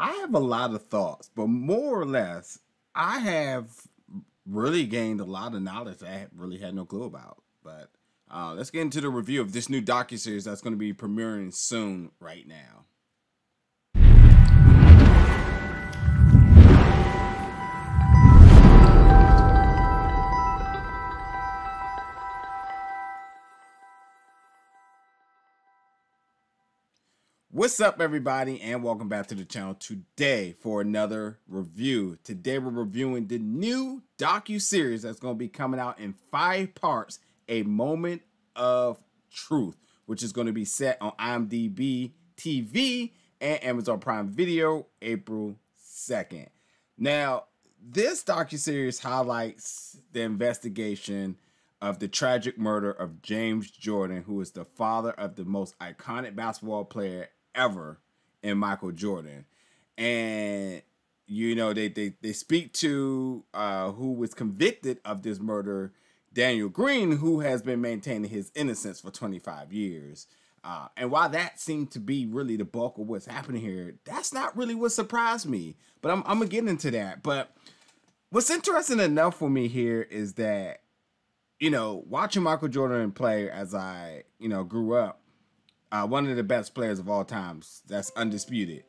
I have a lot of thoughts, but more or less, I have really gained a lot of knowledge I really had no clue about. But uh, let's get into the review of this new docu series that's going to be premiering soon, right now. What's up, everybody, and welcome back to the channel today for another review. Today, we're reviewing the new docu series that's going to be coming out in five parts: A Moment of Truth, which is going to be set on IMDb TV and Amazon Prime Video April 2nd. Now, this docu series highlights the investigation of the tragic murder of James Jordan, who is the father of the most iconic basketball player ever in Michael Jordan. And you know, they they they speak to uh who was convicted of this murder, Daniel Green, who has been maintaining his innocence for 25 years. Uh, and while that seemed to be really the bulk of what's happening here, that's not really what surprised me. But I'm, I'm gonna get into that. But what's interesting enough for me here is that, you know, watching Michael Jordan play as I, you know, grew up, uh, one of the best players of all times. That's undisputed.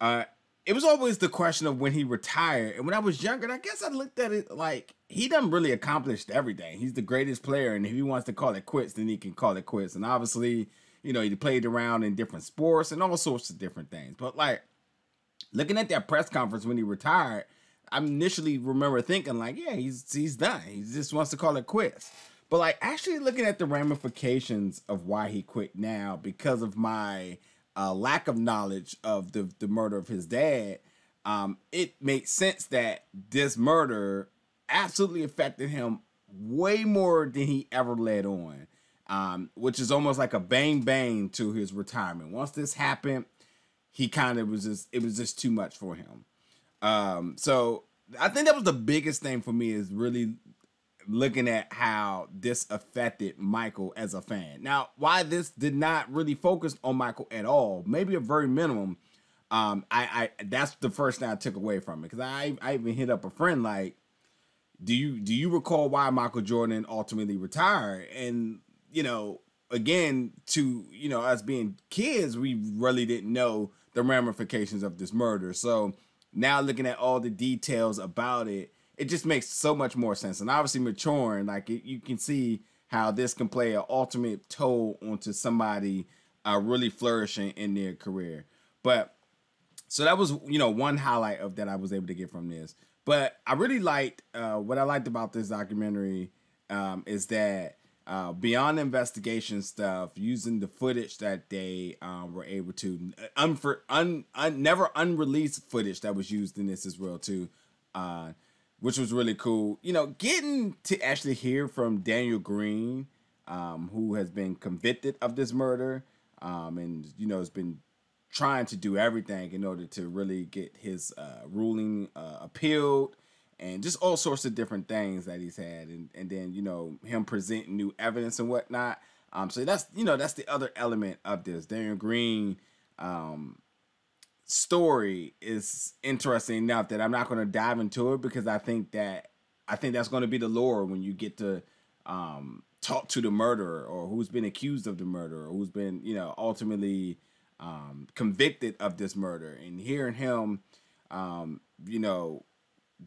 Uh, it was always the question of when he retired. And when I was younger, I guess I looked at it like he done really accomplished everything. He's the greatest player, and if he wants to call it quits, then he can call it quits. And obviously, you know, he played around in different sports and all sorts of different things. But like looking at that press conference when he retired, I initially remember thinking like, yeah, he's he's done. He just wants to call it quits. But like actually looking at the ramifications of why he quit now because of my uh, lack of knowledge of the the murder of his dad, um, it makes sense that this murder absolutely affected him way more than he ever led on. Um, which is almost like a bang bang to his retirement. Once this happened, he kind of was just it was just too much for him. Um, so I think that was the biggest thing for me is really looking at how this affected Michael as a fan. Now, why this did not really focus on Michael at all, maybe a very minimum. Um, I, I that's the first thing I took away from it because I I even hit up a friend like, do you do you recall why Michael Jordan ultimately retired? And you know, again, to you know us being kids, we really didn't know the ramifications of this murder. So now looking at all the details about it it just makes so much more sense. And obviously maturing, like it, you can see how this can play an ultimate toll onto somebody uh, really flourishing in their career. But so that was you know one highlight of that I was able to get from this. But I really liked uh, what I liked about this documentary um, is that uh, beyond investigation stuff, using the footage that they um, were able to un, un, un never unreleased footage that was used in this as well too. Uh, which was really cool. You know, getting to actually hear from Daniel Green, um, who has been convicted of this murder, um, and you know has been trying to do everything in order to really get his uh, ruling uh, appealed, and just all sorts of different things that he's had, and and then you know him presenting new evidence and whatnot. Um, so that's you know that's the other element of this. Daniel Green um, story is interesting enough that I'm not going to dive into it because I think that I think that's going to be the lore when you get to um, talk to the murderer or who's been accused of the murder or who's been you know ultimately um, convicted of this murder and hearing him um, you know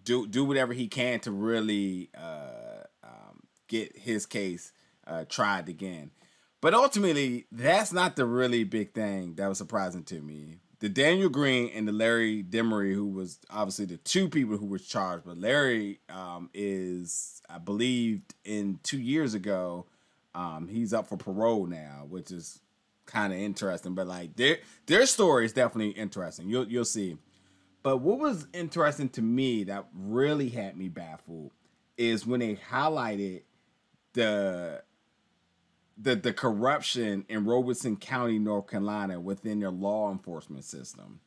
do do whatever he can to really uh, um, get his case uh, tried again. But ultimately, that's not the really big thing that was surprising to me the Daniel Green and the Larry Demery, who was obviously the two people who were charged, but Larry um, is, I believe, in two years ago, um, he's up for parole now, which is kind of interesting. But like their their story is definitely interesting. You'll you'll see. But what was interesting to me that really had me baffled is when they highlighted the the the corruption in Robeson County, North Carolina, within their law enforcement system.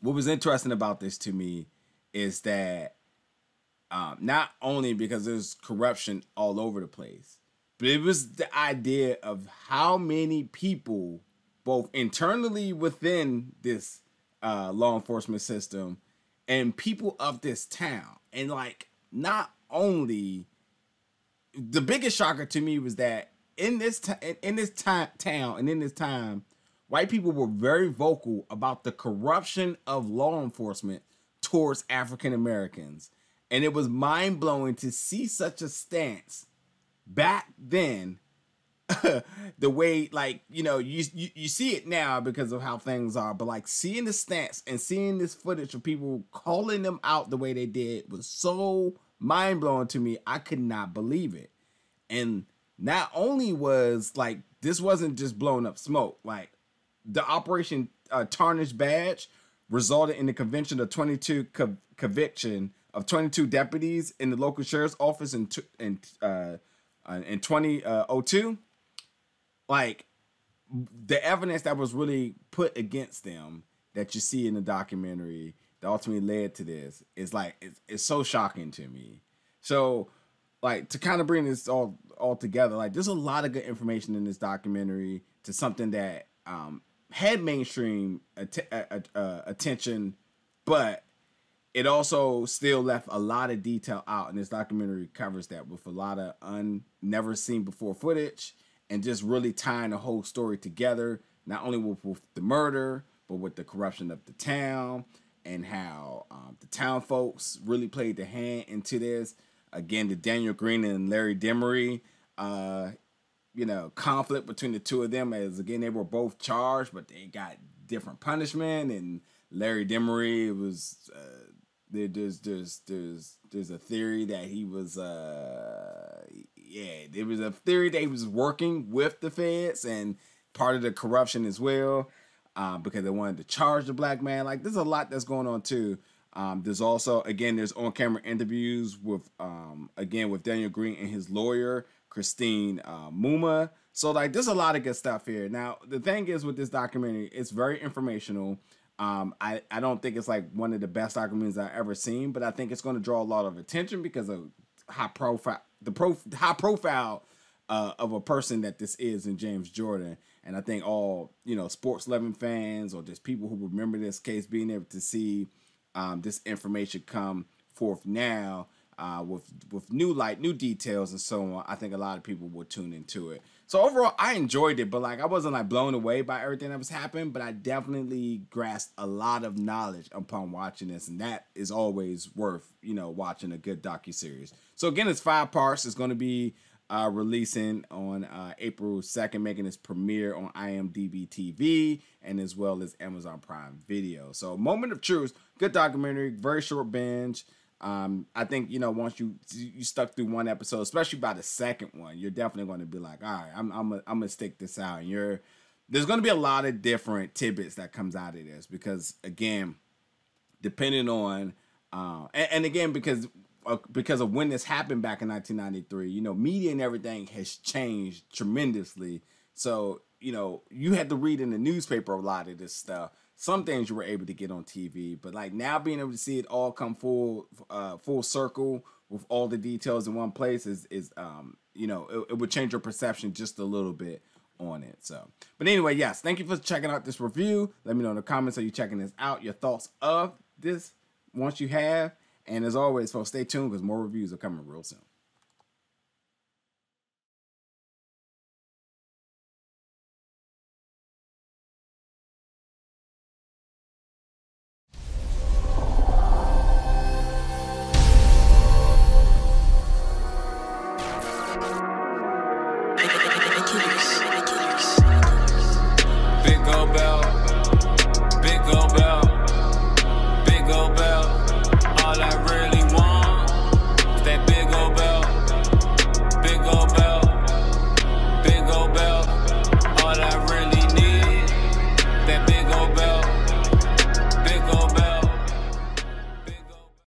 What was interesting about this to me is that um, not only because there's corruption all over the place, but it was the idea of how many people, both internally within this uh, law enforcement system and people of this town. And like, not only the biggest shocker to me was that in this t- in this town and in this time, white people were very vocal about the corruption of law enforcement towards African Americans. And it was mind blowing to see such a stance back then the way like you know you, you you see it now because of how things are but like seeing the stance and seeing this footage of people calling them out the way they did was so mind-blowing to me i could not believe it and not only was like this wasn't just blowing up smoke like the operation uh, tarnish badge resulted in the convention of 22 co- conviction of 22 deputies in the local sheriff's office in, t- in uh, uh, in 2002 like the evidence that was really put against them that you see in the documentary that ultimately led to this is like it's, it's so shocking to me. So like to kind of bring this all all together. Like there's a lot of good information in this documentary to something that um had mainstream att- uh, attention but it also still left a lot of detail out and this documentary covers that with a lot of un never seen before footage and just really tying the whole story together not only with, with the murder but with the corruption of the town and how um, the town folks really played the hand into this again the daniel green and larry demery uh, you know conflict between the two of them as again they were both charged but they got different punishment and larry demery was uh, there, there's there's there's there's a theory that he was uh yeah there was a theory that he was working with the feds and part of the corruption as well uh, because they wanted to charge the black man. Like there's a lot that's going on too um, there's also again there's on camera interviews with um, again with Daniel Green and his lawyer Christine uh, Mumma. So like there's a lot of good stuff here. Now the thing is with this documentary it's very informational. Um, I, I don't think it's like one of the best documentaries I've ever seen, but I think it's going to draw a lot of attention because of high profile the pro high profile uh, of a person that this is in James Jordan. And I think all you know sports loving fans or just people who remember this case being able to see um, this information come forth now uh, with with new light, new details, and so on. I think a lot of people will tune into it. So overall, I enjoyed it, but like I wasn't like blown away by everything that was happening, but I definitely grasped a lot of knowledge upon watching this, and that is always worth you know watching a good docu series. So again, it's five parts. It's going to be uh, releasing on uh, April 2nd, making its premiere on IMDb TV and as well as Amazon Prime Video. So, Moment of Truth, good documentary, very short binge. Um, I think you know once you you stuck through one episode, especially by the second one, you're definitely going to be like, all right, I'm I'm a, I'm gonna stick this out. And you're there's going to be a lot of different tidbits that comes out of this because again, depending on uh, and, and again because uh, because of when this happened back in 1993, you know, media and everything has changed tremendously. So you know, you had to read in the newspaper a lot of this stuff some things you were able to get on TV, but like now being able to see it all come full uh, full circle with all the details in one place is is um you know it, it would change your perception just a little bit on it. So, but anyway, yes, thank you for checking out this review. Let me know in the comments are you checking this out, your thoughts of this once you have, and as always, folks, stay tuned because more reviews are coming real soon.